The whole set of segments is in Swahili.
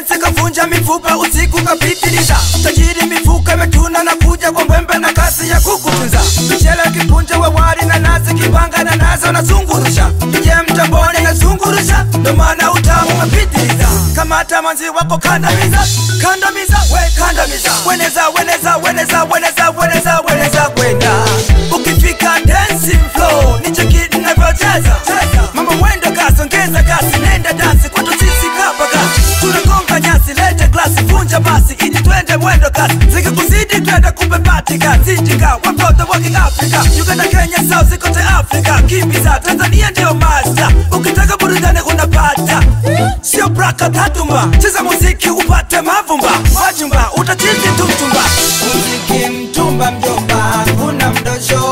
kuvunja mifupa usiku kapitiliza tajiri mifuka metuna na kuja kwa mbwembe na kasi ya kukutunza. Mchele kipunja wa wali na nazi kibanga na nazo nazungurusha je mtamboni nazungurusha ndo maana utamu mapitiliza kamata manzi wako kandamiza kandamiza we kandamiza. Weneza weneza weneza weneza weneza weneza basi ili twende mwendo kasi. Zikikuzidi twende kupepatika zinjika watoto wa kiafrika. Uganda kenya south zikote afrika. Kimbiza tanzania ndio masta ukitaka burudani unapata. Sio braka tatumba. Cheza muziki upate mavumba. Majumba utachiti tumtumba muziki mtumba mjomba kuna mdosho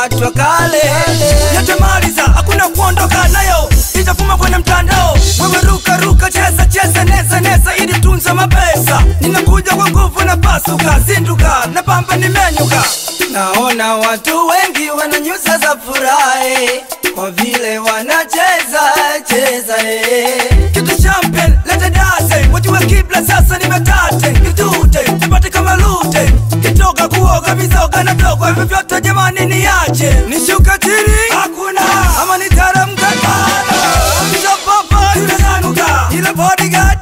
watu wa kale yatamaliza hakuna kuondoka nayo. Itafuma kwenye mtandao. Wewe ruka ruka cheza cheza neza neza ili tunza mapesa. Ninakuja kwa nguvu na pasuka zinduka na pamba nimenyuka. Naona watu wengi wananyusa za furahi kwa vile wanacheza cheza eh. Jamani niache nishukatiri, hakuna amani, teremka tano, kisha papa tunazanuka ile bodyguard